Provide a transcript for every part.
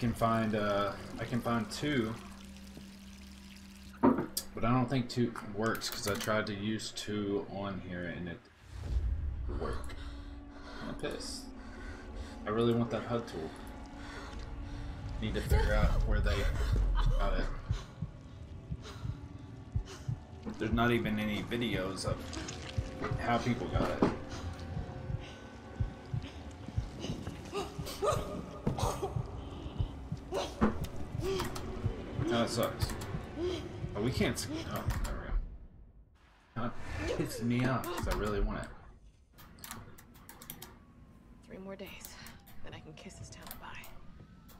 can find uh, I can find two, but I don't think two works because I tried to use two on here and it worked. I'm pissed. I really want that HUD tool. Need to figure out where they got it. There's not even any videos of how people got it. That sucks. Oh, we can't. Oh, there we go. That pisses me off because I really want it. Three more days, then I can kiss this town goodbye.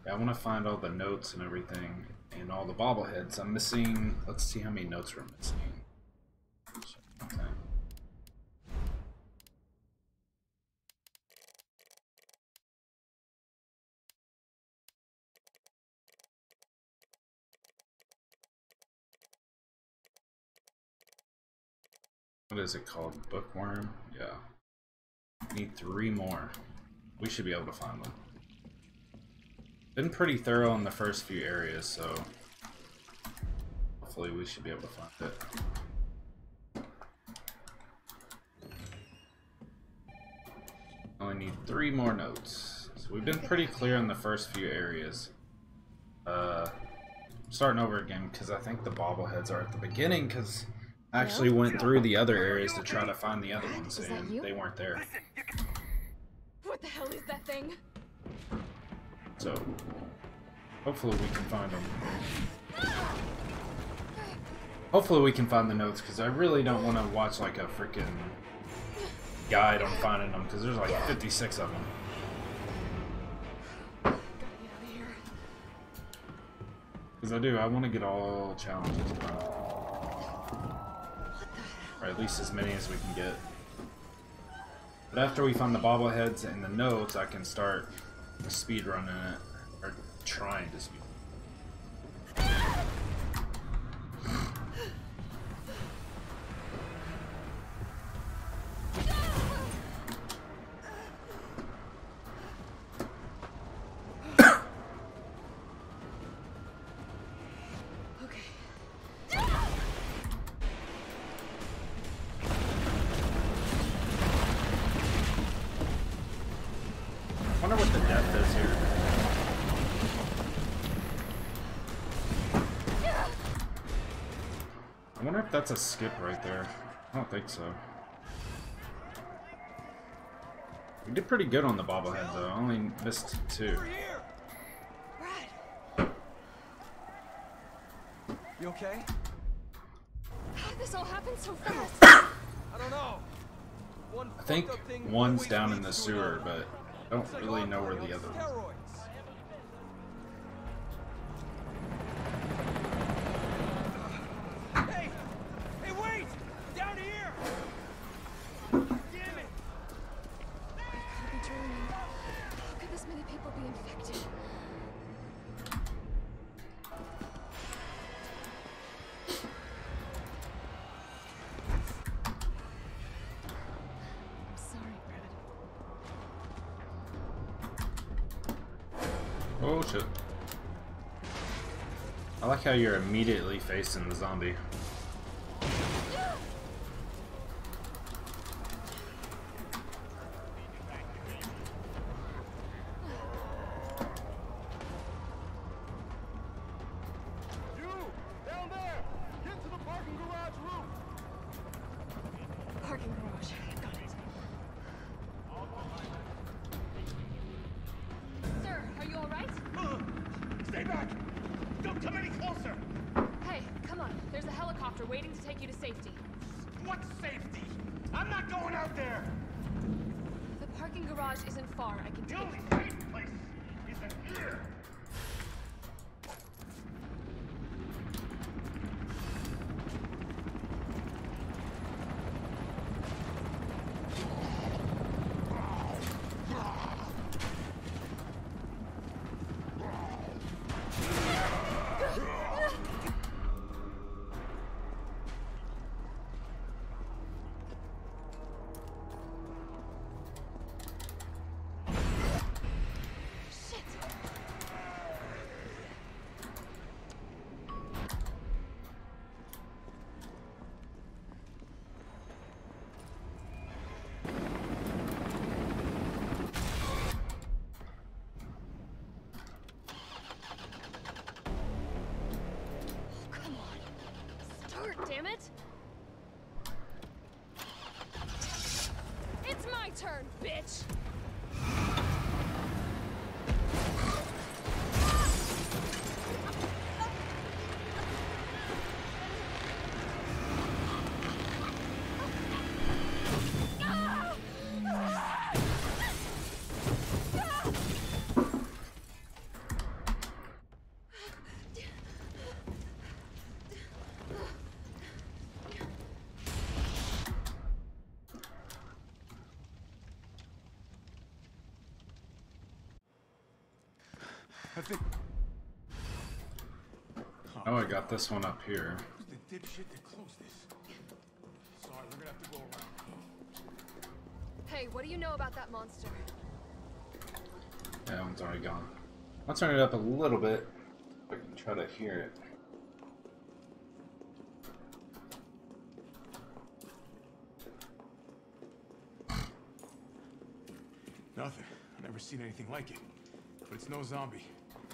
Yeah, I want to find all the notes and everything and all the bobbleheads. I'm missing. Let's see how many notes we're missing. Okay. What is it called? Bookworm? Yeah. Need three more. We should be able to find them. Been pretty thorough in the first few areas, so hopefully we should be able to find it. Only need three more notes. So we've been pretty clear in the first few areas. Uh, starting over again because I think the bobbleheads are at the beginning because actually went through the other areas to try to find the other ones and you? they weren't there. What the hell is that thing? So hopefully we can find them. Hopefully we can find the notes because I really don't want to watch like a freaking guide on finding them because there's like 56 of them. Gotta get out of here. Because I do, I want to get all challenges done. Or at least as many as we can get. But after we find the bobbleheads and the notes, I can start speed running it. Or trying to speed. I that's a skip right there. I don't think so. We did pretty good on the bobblehead though. I only missed two. You okay? how'd this all happened so fast? I don't know. One I think fucked up thing one's down in the sewer, but I don't really know where the other one. steroids. I like how you're immediately facing the zombie. Damn it! It's my turn, bitch! I think. Oh, I got this one up here. The dipshit that closed this? Sorry, we're gonna have to go around. Hey, what do you know about that monster? That one's already gone. I'll turn it up a little bit. so I can try to hear it. Nothing. I've never seen anything like it. But it's no zombie.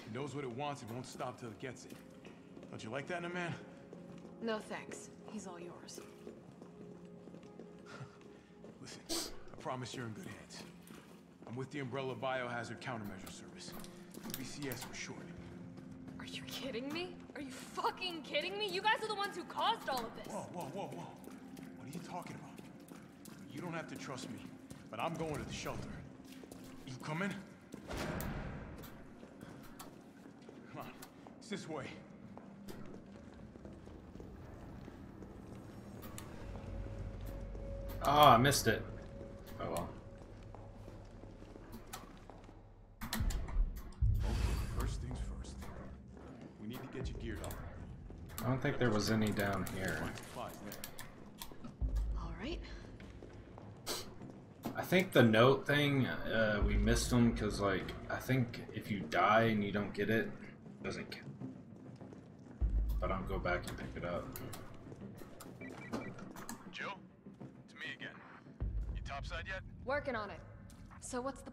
It knows what it wants and won't stop till it gets it. Don't you like that in a man? No thanks. He's all yours. Listen, I promise you're in good hands. I'm with the Umbrella Biohazard Countermeasure Service. BCS for short. Are you kidding me? Are you fucking kidding me? You guys are the ones who caused all of this. Whoa, whoa, whoa, whoa. What are you talking about? You don't have to trust me, but I'm going to the shelter. You coming? Come on, it's this way. Oh, I missed it. Oh well. Okay, first things first. We need to get you geared up. I don't think there was any down here. Find supplies there. All right. I think the note thing, uh, we missed them because, like, I think if you die and you don't get it, it doesn't count. But I'll go back and pick it up. Jill? It's me again. You topside yet? Working on it. So what's the...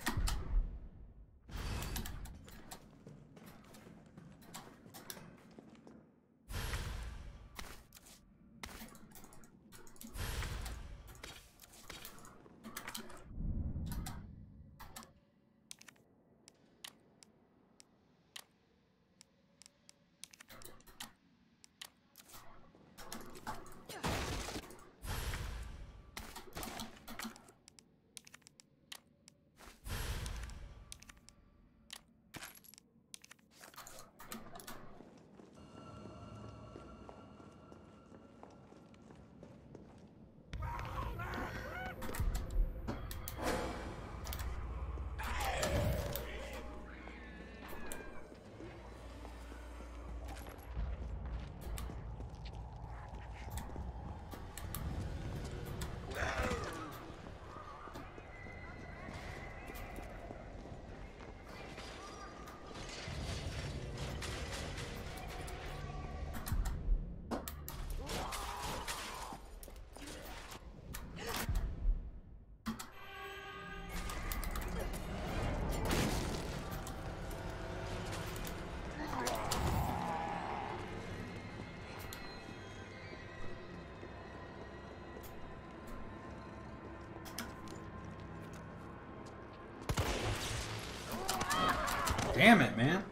Damn it, man.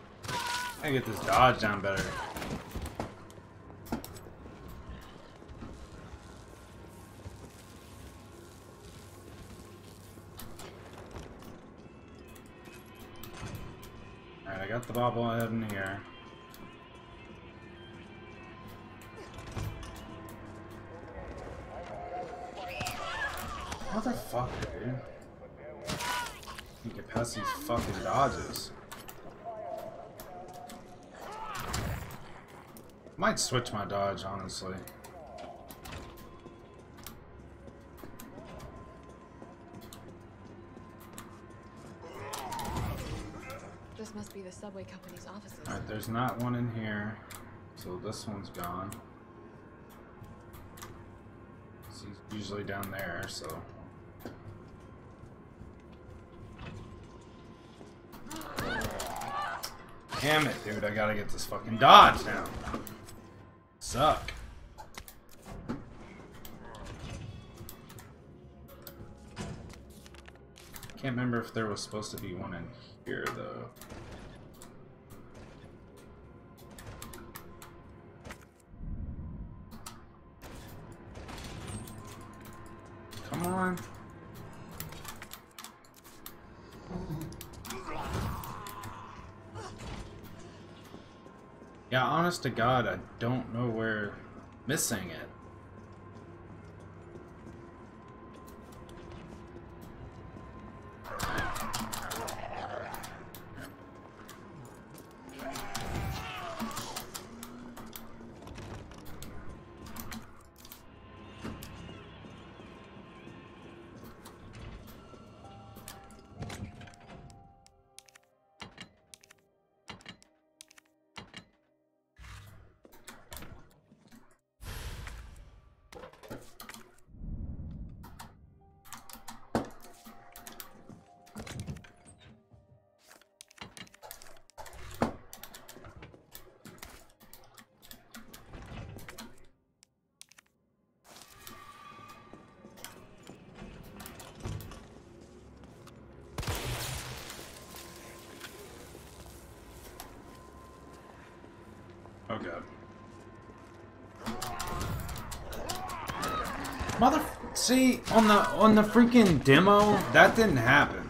I get this dodge down better. Alright, I got the bobblehead in here. Motherfucker, dude. You get past these fucking dodges. Might switch my dodge, honestly. This must be the subway company's offices. Alright, there's not one in here. So this one's gone. He's usually down there, so. Damn it, dude. I gotta get this fucking dodge now. Suck. Can't remember if there was supposed to be one in here, though. Yeah, honest to God, I don't know where missing it. On the on the freaking demo that didn't happen.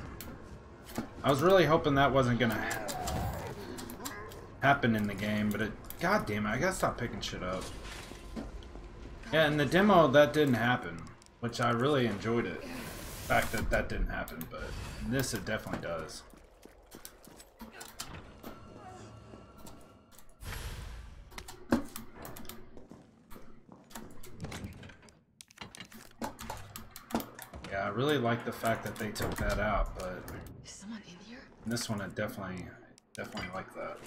I was really hoping that wasn't gonna happen in the game, but it. God damn it! I gotta stop picking shit up. Yeah, in the demo that didn't happen, which I really enjoyed it. The fact that that didn't happen, but this it definitely does. Yeah, I really like the fact that they took that out, but Is someone in here? this one I definitely, definitely like that.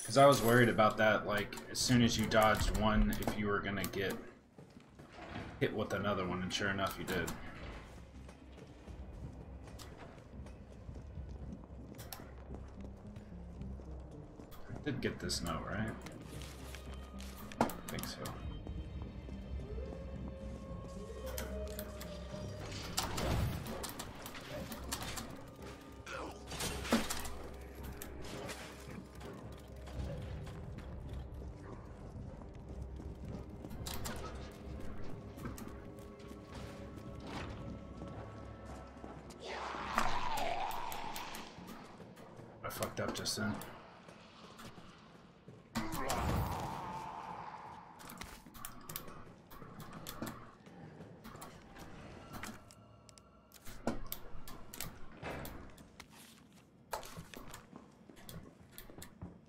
Because I was worried about that, like, as soon as you dodged one, if you were gonna get hit with another one, and sure enough, you did. I did get this note, right? I think so. Fucked up just then.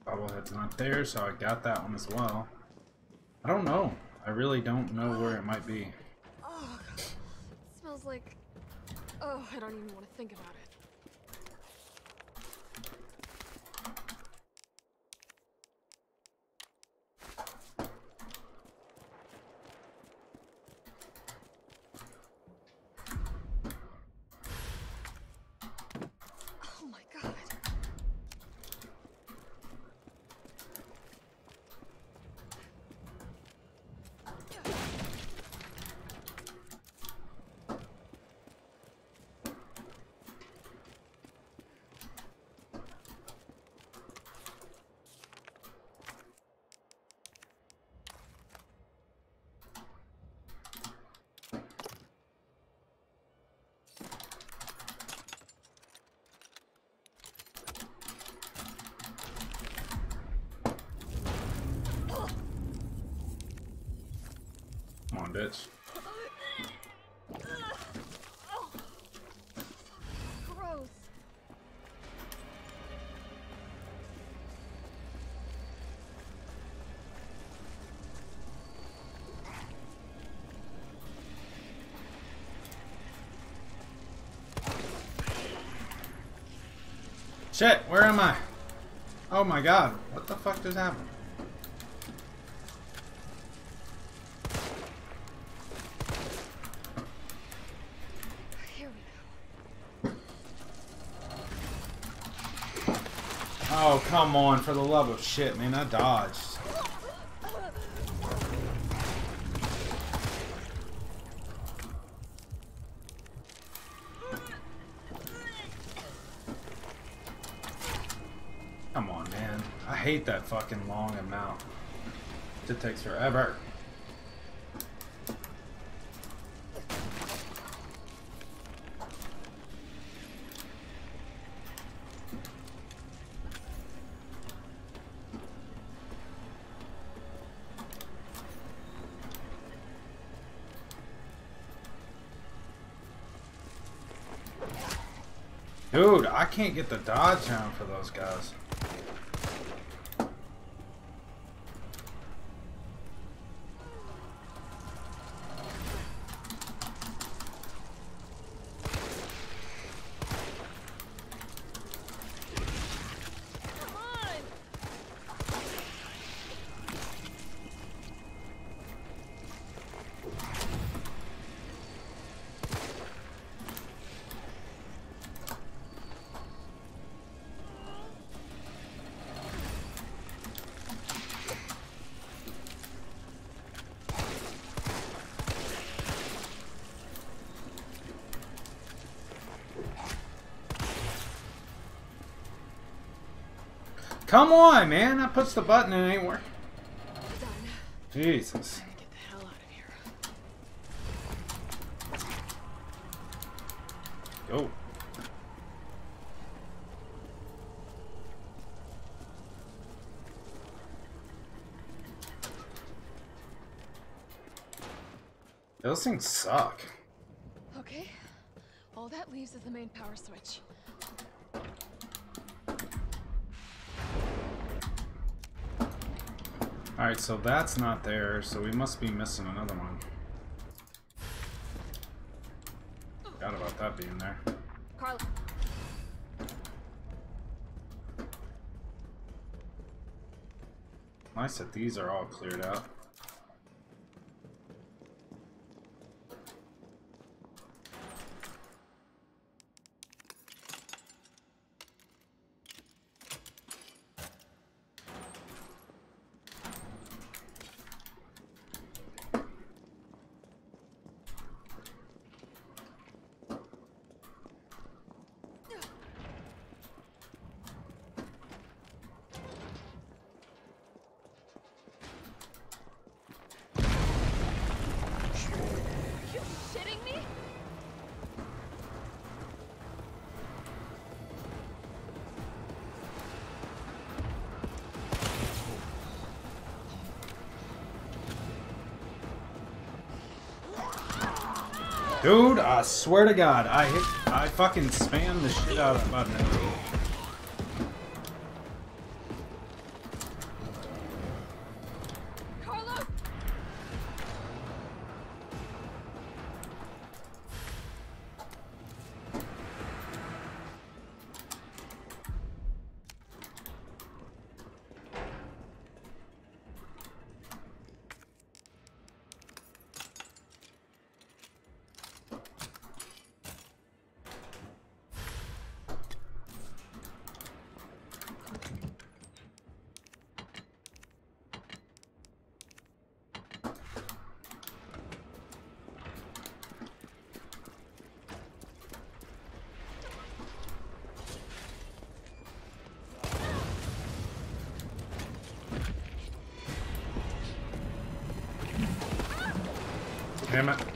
Bobblehead's not there, so I got that one as well. I don't know. I really don't know where it might be. Oh, it smells like. Oh, I don't even want to think about it. Oh my god. Bitch. Gross. Shit, where am I? Oh my god, what the fuck just happened? Here we go. Oh, come on, for the love of shit, man, I dodged. Come on, man. I hate that fucking long amount. It takes forever. Can't get the dodge down for those guys. Come on, man. That puts the button and it ain't working. Jesus. Get the hell out of here. Go. Those things suck. Okay. All that leaves is the main power switch. Alright, so that's not there, so we must be missing another one. Forgot about that being there. Carla. Nice that these are all cleared out. Dude, I swear to God, I hit, I fucking spam the shit out of that button. Damn it.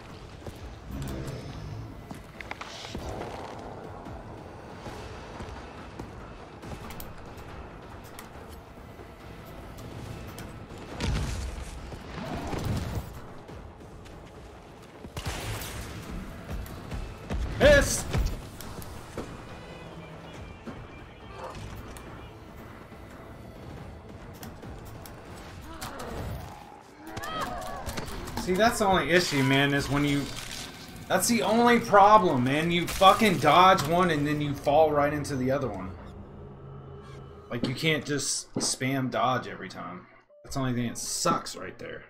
See, that's the only issue, man, is when you... That's the only problem, man. You fucking dodge one and then you fall right into the other one. Like, you can't just spam dodge every time. That's the only thing that sucks right there.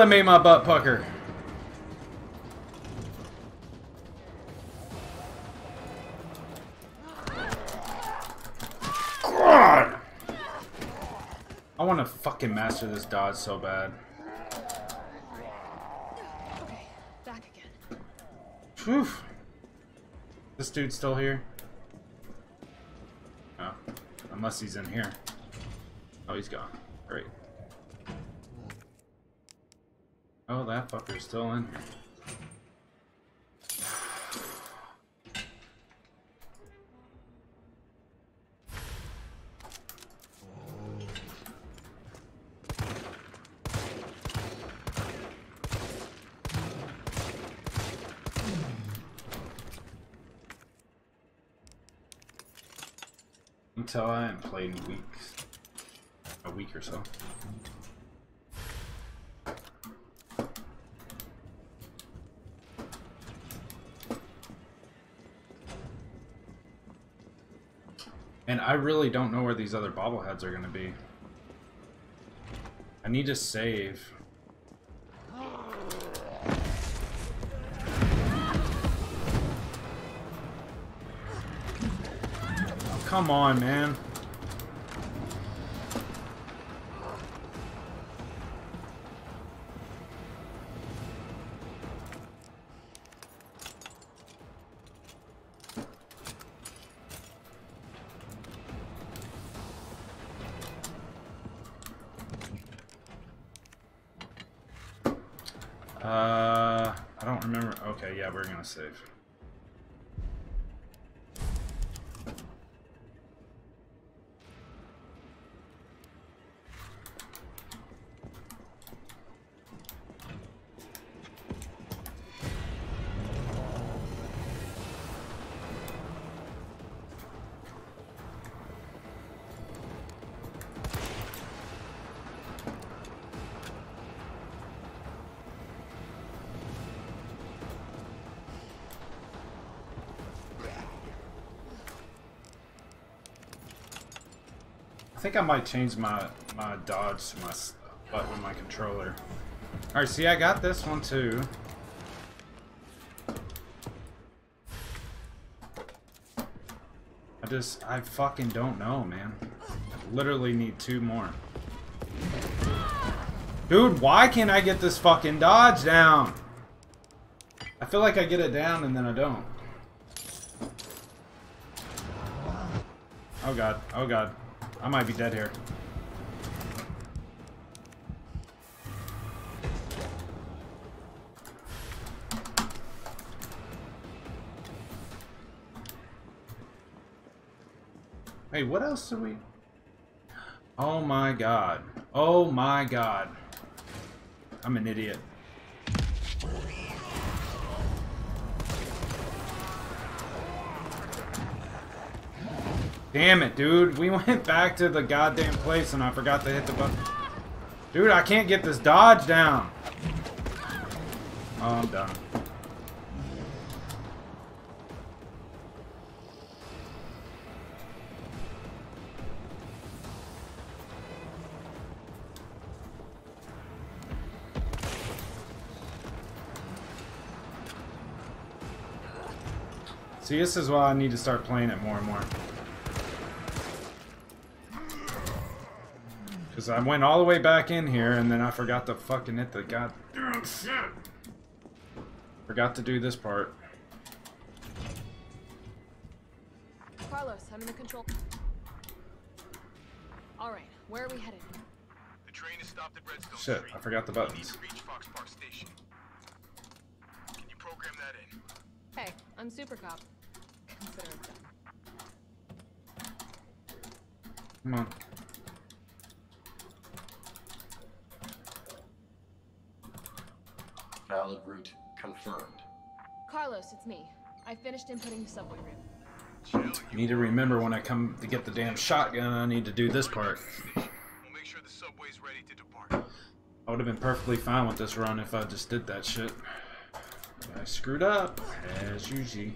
That made my butt pucker. God! I want to fucking master this dodge so bad. Okay, back again. This dude's still here? Oh. Unless he's in here. Oh, he's gone. Great. Oh, that fucker's still in here. Until I haven't played in weeks, a week or so. I really don't know where these other bobbleheads are going to be. I need to save. Come on, man. Uh, I don't remember. Okay, yeah, we're gonna save. I think I might change my my dodge to my button with my controller. All right, see, I got this one too. I just, I fucking don't know, man. I literally need two more. Dude, why can't I get this fucking dodge down? I feel like I get it down and then I don't. Oh god, oh god. I might be dead here. Hey, what else do we... Oh my god. Oh my god. I'm an idiot. Damn it, dude. We went back to the goddamn place and I forgot to hit the button. Dude, I can't get this dodge down. Oh, I'm done. See, this is why I need to start playing it more and more. Because I went all the way back in here, and then I forgot to fucking hit the god... shit! Forgot to do this part. Carlos, I'm in the control. All right, where are we headed? The train is stopped at Redstone Shit, Street. I forgot the You need buttons. to reach Fox Park Station. Can you program that in? Hey, I'm Super Cop. Consider it done. Come on. Valid route confirmed. Carlos, it's me. I finished inputting the subway route. Chill, I need to remember when I come to get the damn shotgun, I need to do this part. We'll make sure the subway's ready to depart. I would have been perfectly fine with this run if I just did that shit. But I screwed up, as usual.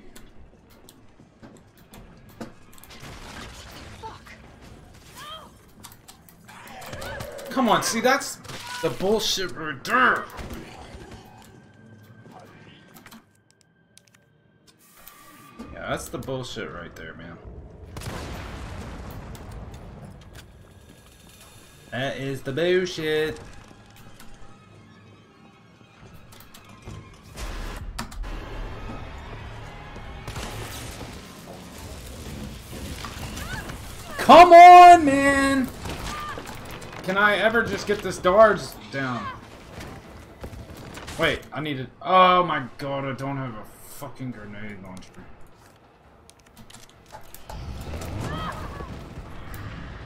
Fuck! Come on, see, that's the bullshit right there. That's the bullshit right there, man. That is the bullshit. Come on, man! Can I ever just get this dodge down? Wait, I need to... Oh my god, I don't have a fucking grenade launcher.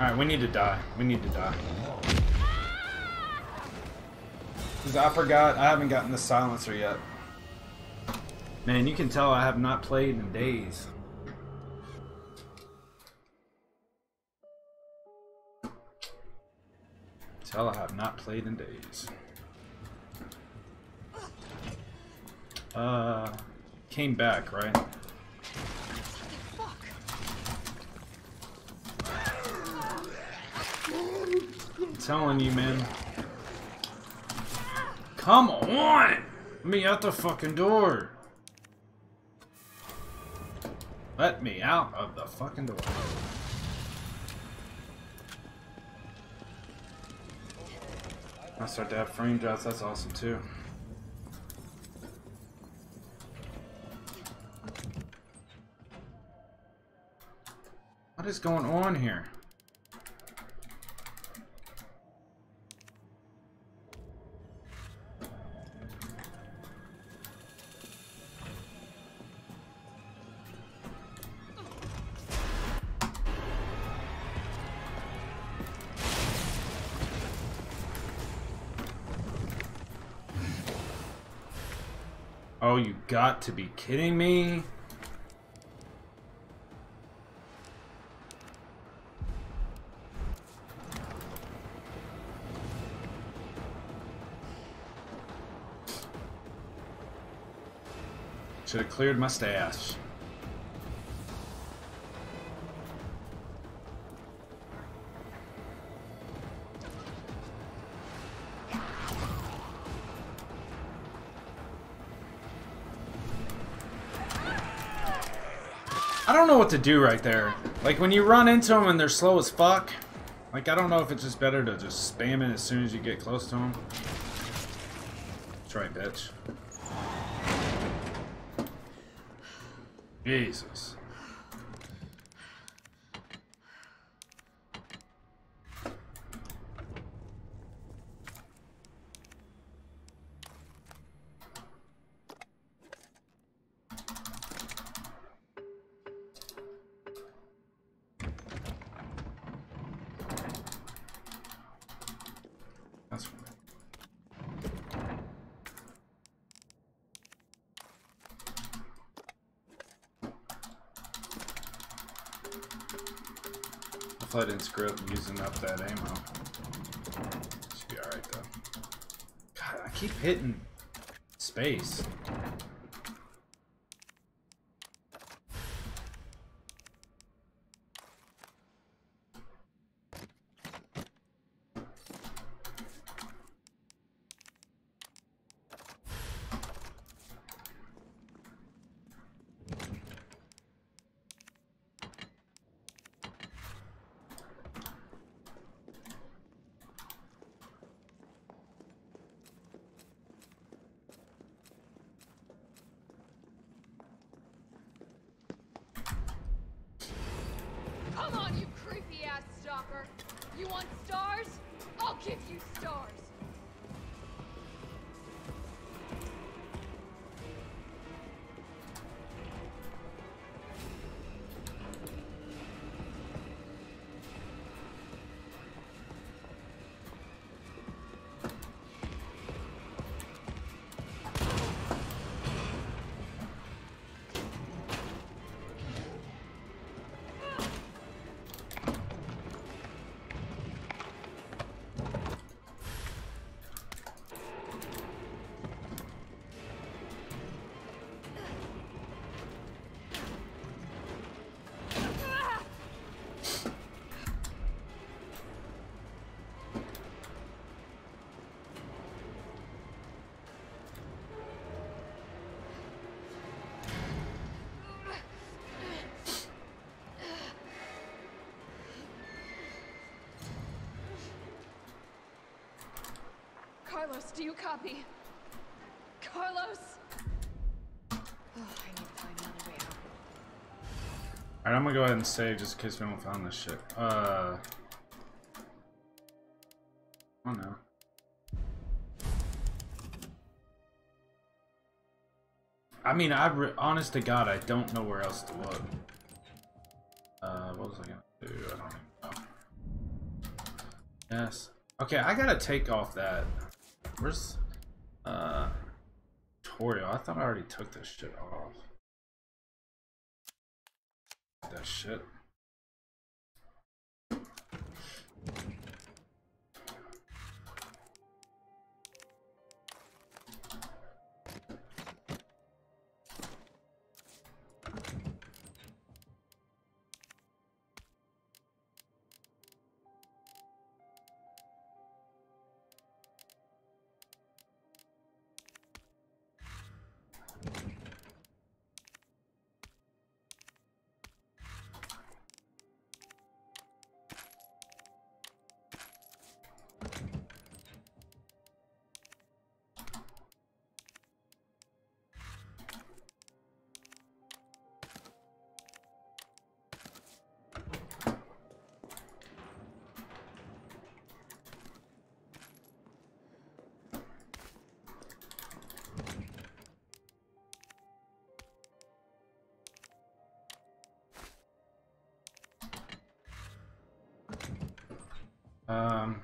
Alright, we need to die. We need to die. Because I forgot, I haven't gotten the silencer yet. Man, you can tell I have not played in days. Tell I have not played in days. Uh, came back, right? I'm telling you, man. Come on! Let me out the fucking door. Let me out of the fucking door. I start to have frame drops, that's awesome too. What is going on here? Got to be kidding me. Should have cleared my stash. I don't know what to do right there. Like, when you run into them and they're slow as fuck, like, I don't know if it's just better to just spam it as soon as you get close to them. That's right, bitch. Jesus. That's fine. If I didn't screw up using up that ammo. Should be alright though. God, I keep hitting space. Come on, you creepy You want stars? I'll give you stars. Carlos, do you copy? Carlos? I need to find another way out. Alright, I'm gonna go ahead and save just in case we don't find this shit. Uh. Oh no. I mean, I honest to God, I don't know where else to look. Uh, what was I gonna do? I don't know. Yes. Okay, I gotta take off that. Where's uh tutorial? I thought I already took this shit off. That shit. Um.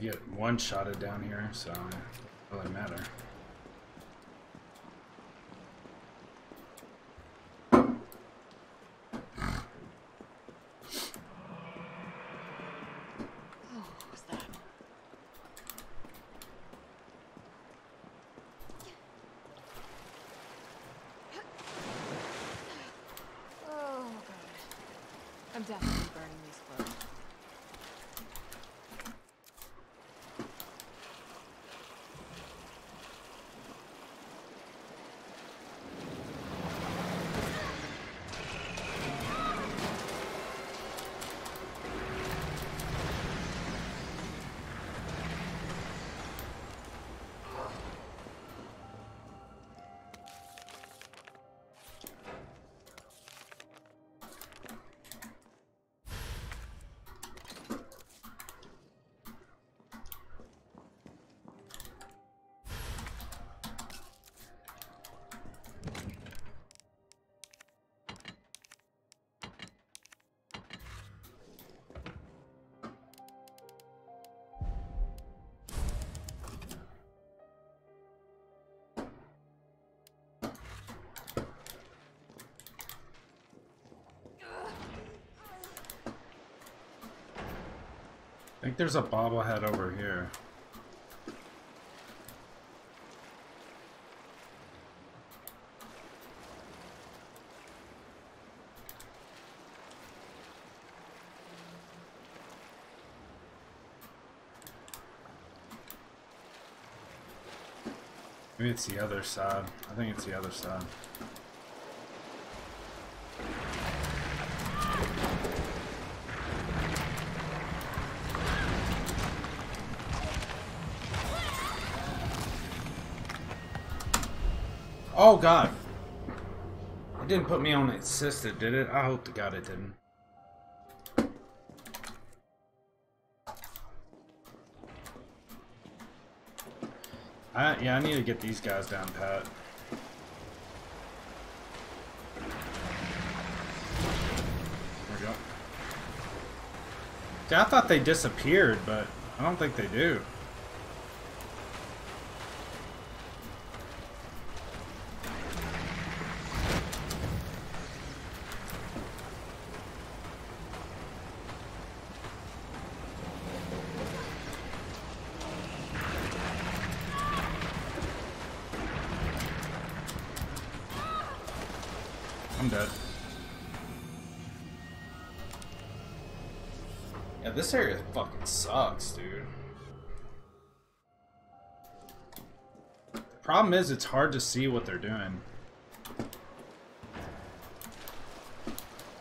Get one shotted down here, so it doesn't really matter. Oh, what was that? Oh, God. I'm definitely burning think there's a bobblehead over here. Maybe it's the other side. I think it's the other side. Oh god. It didn't put me on assisted, did it? I hope to god it didn't. I, yeah, I need to get these guys down pat. There we go. See, I thought they disappeared, but I don't think they do. I'm dead. Yeah, this area fucking sucks, dude. The problem is, it's hard to see what they're doing.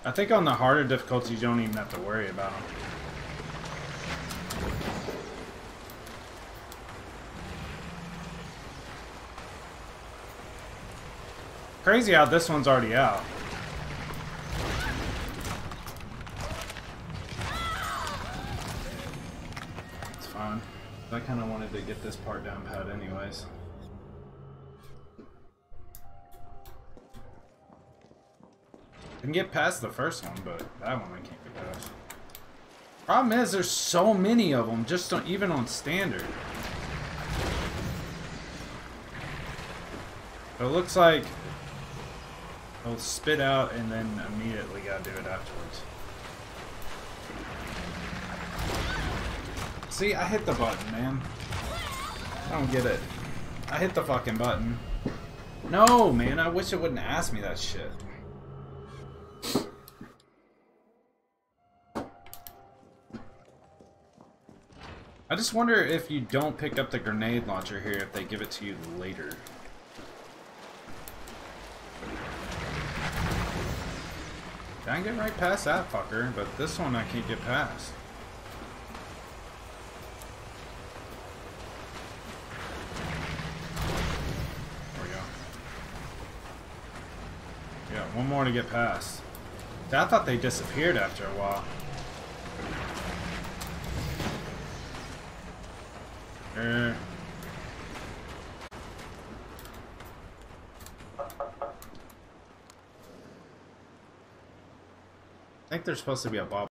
I think on the harder difficulties, you don't even have to worry about them. Crazy how this one's already out. It's fine. I kind of wanted to get this part down pat anyways. Can get past the first one, but that one I can't get past. Problem is, there's so many of them, just on, even on standard. It looks like It'll spit out and then immediately gotta do it afterwards. See, I hit the button, man. I don't get it. I hit the fucking button. No, man, I wish it wouldn't ask me that shit. I just wonder if you don't pick up the grenade launcher here, if they give it to you later. I can get right past that fucker, but this one I can't get past. One more to get past. I thought they disappeared after a while. Er. I think there's supposed to be a bob.